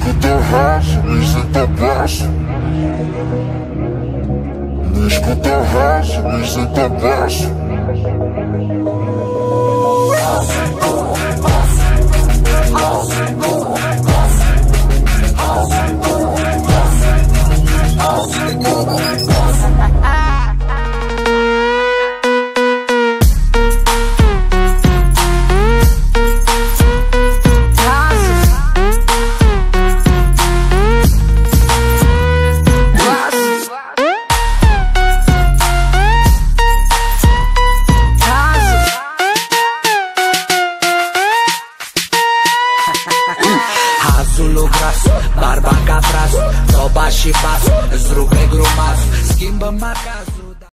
escuta raça, me senta baixo Me escuta raça, me senta brațul gras Barba ca fras, toba și fas Îți rupe grumaz